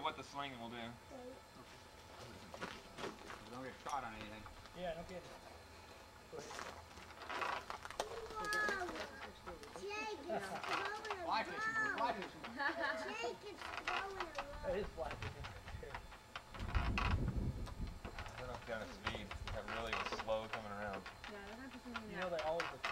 what the slinging will do. Don't get shot on anything. Yeah, no kidding. Fly fishing, fly fishing. Jake is throwing a. That is fly fishing. I don't know if down his speed. That really was slow coming around. Yeah, that's You know they always look